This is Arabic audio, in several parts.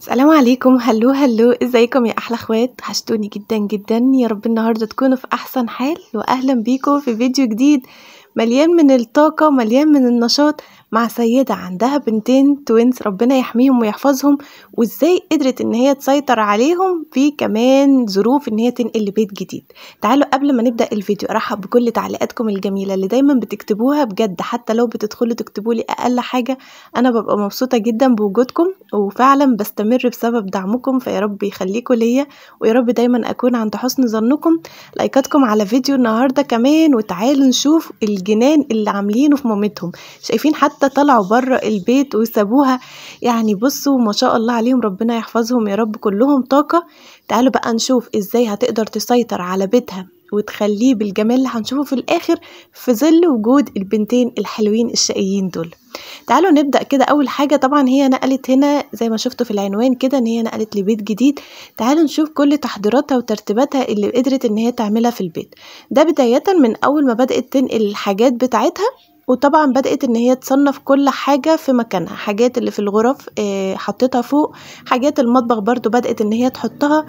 السلام عليكم. هلو هلو. إزيكم يا أحلى أخوات؟ وحشتوني جدا جدا. يا رب النهارده تكونوا في أحسن حال واهلا بيكم في فيديو جديد مليان من الطاقة ومليان من النشاط. مع سيدة عندها بنتين توينز ربنا يحميهم ويحفظهم وإزاي قدرت إن هي تسيطر عليهم في كمان ظروف إن هي تنقل لبيت جديد. تعالوا قبل ما نبدأ الفيديو أرحب بكل تعليقاتكم الجميلة اللي دايما بتكتبوها بجد حتى لو بتدخلوا تكتبوا لي أقل حاجة أنا ببقى مبسوطة جدا بوجودكم وفعلا بستمر بسبب دعمكم فيا رب يخليكم ليا ويا رب دايما أكون عند حسن ظنكم. لايكاتكم على فيديو النهارده كمان وتعالوا نشوف الجنان اللي عاملينه في مامتهم. شايفين حتى طلعوا بره البيت وسابوها. يعني بصوا ما شاء الله عليهم ربنا يحفظهم يا رب. كلهم طاقة. تعالوا بقى نشوف إزاي هتقدر تسيطر على بيتها وتخليه بالجمال. اللي هنشوفه في الآخر في ظل وجود البنتين الحلوين الشقيين دول. تعالوا نبدأ كده. أول حاجة طبعا هي نقلت هنا زي ما شفتوا في العنوان كده إن هي نقلت لبيت جديد. تعالوا نشوف كل تحضيراتها وترتيباتها اللي قدرت إن هي تعملها في البيت. ده بداية من أول ما بدأت تنقل الحاجات بتاعتها. وطبعا بدأت إن هي تصنف كل حاجة في مكانها حاجات اللي في الغرف آه حطيتها فوق حاجات المطبخ برضو بدأت إن هي تحطها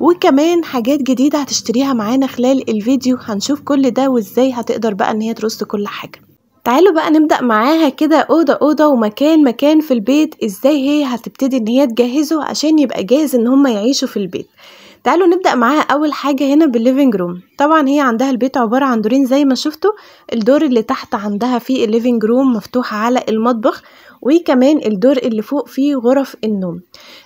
وكمان حاجات جديدة هتشتريها معانا خلال الفيديو هنشوف كل ده وإزاي هتقدر بقى إن هي ترص كل حاجة. تعالوا بقى نبدأ معاها كده أوضة أوضة ومكان مكان في البيت إزاي هي هتبتدي إن هي تجهزه عشان يبقى جاهز إن هم يعيشوا في البيت. تعالوا نبدأ معاها أول حاجة هنا بال living room. طبعا هي عندها البيت عبارة عن دورين زي ما شفتوا. الدور اللي تحت عندها فيه ال living room مفتوح على المطبخ وكمان الدور اللي فوق فيه غرف النوم.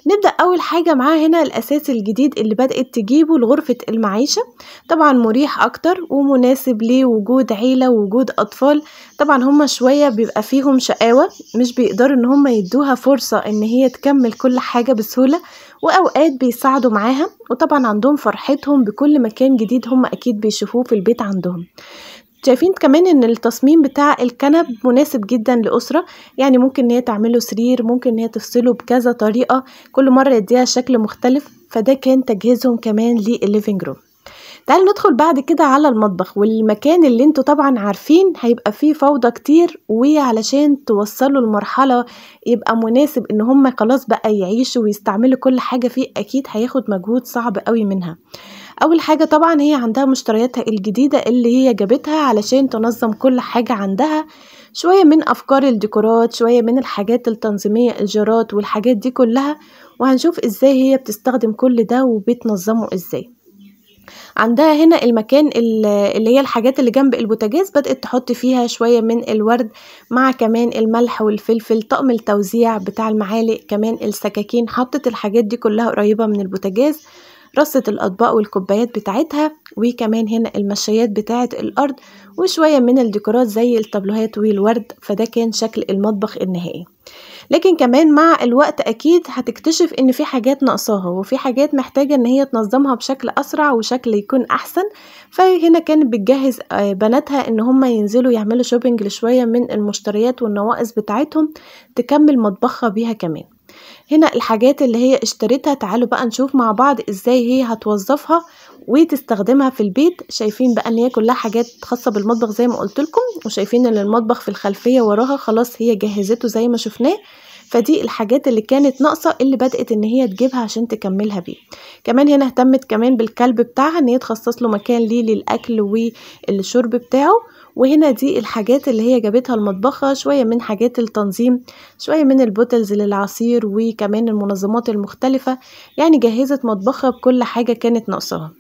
نبدأ أول حاجة معاها هنا الأساس الجديد اللي بدأت تجيبه لغرفة المعيشة. طبعا مريح أكتر ومناسب لوجود عيلة ووجود أطفال. طبعا هما شوية بيبقى فيهم شقاوة مش بيقدروا إن هما يدوها فرصة إن هي تكمل كل حاجة بسهولة. وأوقات بيساعدوا معاها وطبعا عندهم فرحتهم بكل مكان جديد هم أكيد بيشوفوه في البيت عندهم. شايفين كمان إن التصميم بتاع الكنب مناسب جدا لأسرة يعني ممكن إن هي تعمله سرير ممكن إن هي تفصله بكذا طريقة كل مرة يديها شكل مختلف فده كان تجهيزهم كمان للل living room تعالوا ندخل بعد كده على المطبخ والمكان اللي أنتوا طبعا عارفين هيبقى فيه فوضى كتير وعلشان توصلوا لمرحلة يبقى مناسب إن هم خلاص بقى يعيشوا ويستعملوا كل حاجة فيه أكيد هياخد مجهود صعب قوي منها. أول حاجة طبعا هي عندها مشترياتها الجديدة اللي هي جابتها علشان تنظم كل حاجة عندها شوية من أفكار الديكورات شوية من الحاجات التنظيمية الجارات والحاجات دي كلها وهنشوف إزاي هي بتستخدم كل ده وبتنظمه إزاي. عندها هنا المكان اللي هي الحاجات اللي جنب البوتاجاز بدأت تحط فيها شوية من الورد مع كمان الملح والفلفل طقم التوزيع بتاع المعالق كمان السكاكين حطت الحاجات دي كلها قريبة من البوتاجاز رصت الأطباق والكوبايات بتاعتها وكمان هنا المشايات بتاعة الأرض وشوية من الديكورات زي الطابلوهات والورد فده كان شكل المطبخ النهائي. لكن كمان مع الوقت أكيد هتكتشف إن في حاجات ناقصاها وفي حاجات محتاجة إن هي تنظمها بشكل أسرع وشكل يكون أحسن. فهنا كانت بتجهز بناتها إن هما ينزلوا يعملوا شوبينج لشوية من المشتريات والنواقص بتاعتهم تكمل مطبخها بيها كمان. هنا الحاجات اللي هي اشتريتها تعالوا بقى نشوف مع بعض إزاي هي هتوظفها وتستخدمها في البيت شايفين بقى إن هي كلها حاجات خاصة بالمطبخ زي ما قلت لكم وشايفين إن المطبخ في الخلفية وراها خلاص هي جهزته زي ما شفناه. فدي الحاجات اللي كانت ناقصة اللي بدأت إن هي تجيبها عشان تكملها بيه. كمان هنا اهتمت كمان بالكلب بتاعها إن هي تخصص له مكان ليه للأكل والشرب بتاعه. وهنا دي الحاجات اللي هي جابتها المطبخة شوية من حاجات التنظيم شوية من البوتلز للعصير وكمان المنظمات المختلفة. يعني جهزت مطبخها بكل حاجة كانت ناقصاها.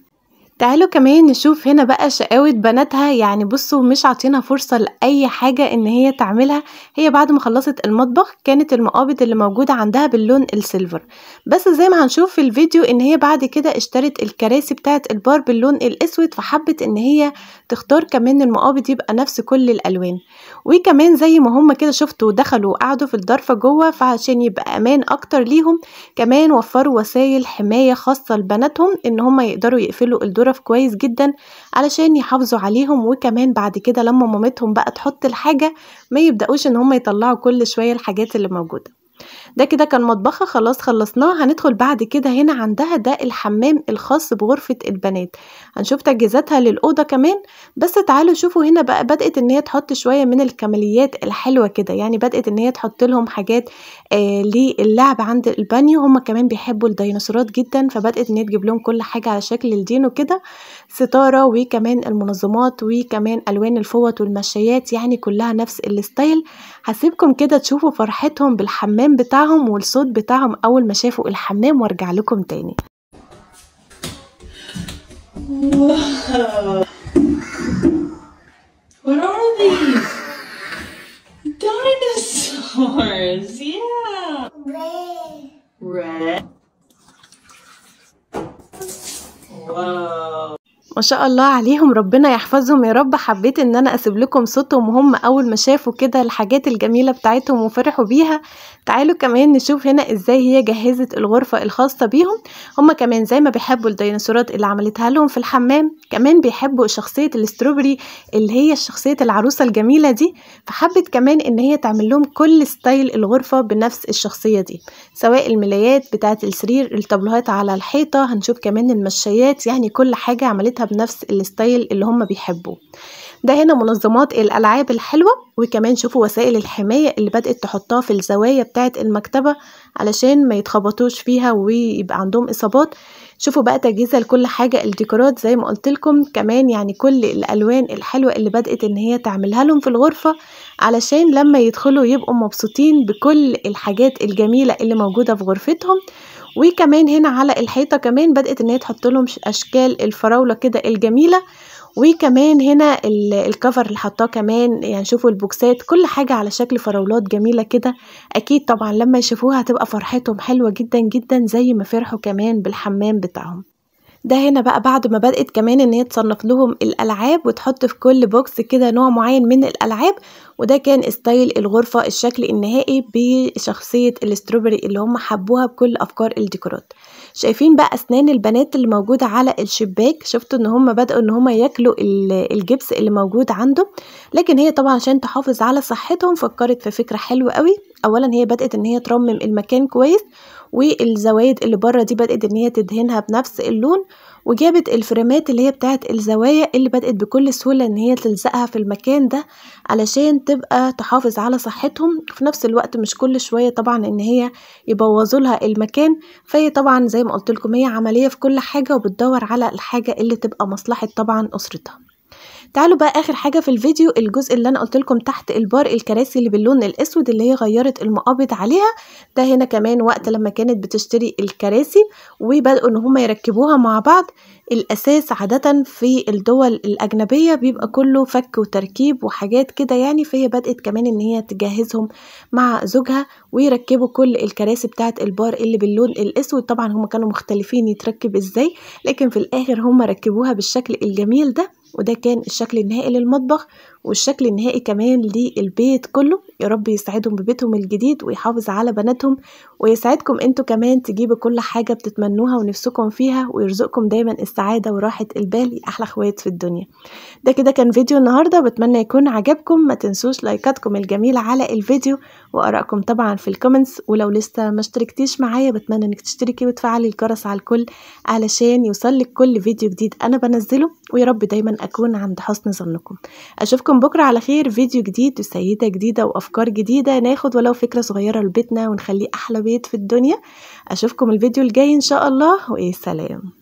تعالوا كمان نشوف هنا بقى شقاوة بناتها. يعني بصوا مش عاطينها فرصة لأي حاجة إن هي تعملها. هي بعد ما خلصت المطبخ كانت المقابض اللي موجودة عندها باللون السيلفر. بس زي ما هنشوف في الفيديو إن هي بعد كده اشترت الكراسي بتاعة البار باللون الأسود فحبت إن هي تختار كمان المقابض يبقى نفس كل الألوان. وكمان زي ما هم كده شفتوا دخلوا وقعدوا في الضرفة جوه فعشان يبقى أمان أكتر ليهم كمان وفروا وسائل حماية خاصة لبناتهم إن هم يقدروا يقفلوا الدور الظرف كويس جدا علشان يحافظوا عليهم وكمان بعد كده لما مامتهم بقى تحط الحاجة ما يبدأوش إن هم يطلعوا كل شوية الحاجات اللي موجودة. ده كده كان مطبخها خلاص خلصناه هندخل بعد كده هنا عندها ده الحمام الخاص بغرفة البنات. هنشوف تجهيزاتها للأوضة كمان بس تعالوا شوفوا هنا بقى بدأت إن هي تحط شوية من الكماليات الحلوة كده. يعني بدأت إن هي تحط لهم حاجات آه للعب عند البانيو. هما كمان بيحبوا الديناصورات جدا فبدأت إن هي تجيب لهم كل حاجة على شكل ال dino كده. ستارة وكمان المنظمات وكمان ألوان الفوط والمشايات يعني كلها نفس ال style. هسيبكم كده تشوفوا فرحتهم بالحمام بتاعهم والصوت بتاعهم أول ما شافوا الحمام وأرجع لكم تاني Whoa. What are these? Dinosaurs. Yeah. Red. Whoa. ما شاء الله عليهم ربنا يحفظهم يا رب. حبيت إن أنا أسيب لكم صوتهم وهم أول ما شافوا كده الحاجات الجميلة بتاعتهم وفرحوا بيها. تعالوا كمان نشوف هنا إزاي هي جهزت الغرفة الخاصة بيهم. هم كمان زي ما بيحبوا الديناصورات اللي عملتها لهم في الحمام كمان بيحبوا شخصية الاستروبري اللي هي شخصية العروسة الجميلة دي. فحبت كمان إن هي تعمل لهم كل style الغرفة بنفس الشخصية دي سواء الملايات بتاعه السرير الطابلوهات على الحيطة. هنشوف كمان المشايات يعني كل حاجة عملتها بنفس ال style اللي هم بيحبوه. ده هنا منظمات الألعاب الحلوة وكمان شوفوا وسائل الحماية اللي بدأت تحطها في الزوايا بتاعة المكتبة علشان ما يتخبطوش فيها ويبقى عندهم إصابات. شوفوا بقى تجهيزها لكل حاجة الديكورات زي ما قلت لكم كمان يعني كل الألوان الحلوة اللي بدأت إن هي تعملها لهم في الغرفة علشان لما يدخلوا يبقوا مبسوطين بكل الحاجات الجميلة اللي موجودة في غرفتهم. وكمان هنا على الحيطة كمان بدأت إن هي تحط لهم أشكال الفراولة كده الجميلة. وكمان هنا الكفر اللي حطاه كمان يعني شوفوا البوكسات كل حاجة على شكل فراولات جميلة كده. أكيد طبعا لما يشوفوها هتبقى فرحتهم حلوة جدا جدا زي ما فرحوا كمان بالحمام بتاعهم. ده هنا بقى بعد ما بدأت كمان إن هي تصنف لهم الألعاب وتحط في كل box كده نوع معين من الألعاب وده كان style الغرفة الشكل النهائي بشخصية ال strawberry اللي هم حبوها بكل أفكار الديكورات. شايفين بقى أسنان البنات اللي موجودة على الشباك؟ شفتوا إن هم بدأوا إن هم ياكلوا الجبس اللي موجود عنده لكن هي طبعا عشان تحافظ على صحتهم فكرت في فكرة حلوة قوي. اولا هي بدأت إن هي ترمم المكان كويس والزوايد اللي بره دي بدأت إن هي تدهنها بنفس اللون وجابت الفريمات اللي هي بتاعت الزوايا اللي بدأت بكل سهولة إن هي تلزقها في المكان ده علشان تبقى تحافظ على صحتهم. في نفس الوقت مش كل شوية طبعا إن هي يبوظوا لها المكان فهي طبعا زي ما قلت لكم هي عملية في كل حاجة وبتدور على الحاجة اللي تبقى مصلحة طبعا أسرتها. تعالوا بقى آخر حاجة في الفيديو الجزء اللي أنا قلت لكم تحت البار الكراسي اللي باللون الأسود اللي هي غيرت المقابض عليها. ده هنا كمان وقت لما كانت بتشتري الكراسي وبدأوا إن هم يركبوها مع بعض. الأساس عادة في الدول الأجنبية بيبقى كله فك وتركيب وحاجات كده يعني فهي بدأت كمان إن هي تجهزهم مع زوجها ويركبوا كل الكراسي بتاعة البار اللي باللون الأسود. طبعا هم كانوا مختلفين يتركب إزاي لكن في الآخر هم ركبوها بالشكل الجميل ده. وده كان الشكل النهائي للمطبخ. والشكل النهائي كمان للبيت كله. يا رب يسعدهم ببيتهم الجديد ويحافظ على بناتهم ويسعدكم أنتوا كمان تجيبوا كل حاجة بتتمنوها ونفسكم فيها ويرزقكم دايما السعادة وراحة البال أحلى أخوات في الدنيا. ده كده كان فيديو النهاردة بتمنى يكون عجبكم. ما تنسوش لايكاتكم الجميلة على الفيديو وآرائكم طبعا في ال comments. ولو لسه ما اشتركتيش معايا بتمنى إنك تشتركي وتفعلي الجرس على الكل علشان يوصلك كل فيديو جديد أنا بنزله. ويا رب دايما أكون عند حسن ظنكم. أشوفكم بكرة على خير. فيديو جديد وسيده جديدة وأفكار جديدة. ناخد ولو فكرة صغيرة لبيتنا ونخليه أحلى بيت في الدنيا. أشوفكم الفيديو الجاي إن شاء الله وإيه سلام.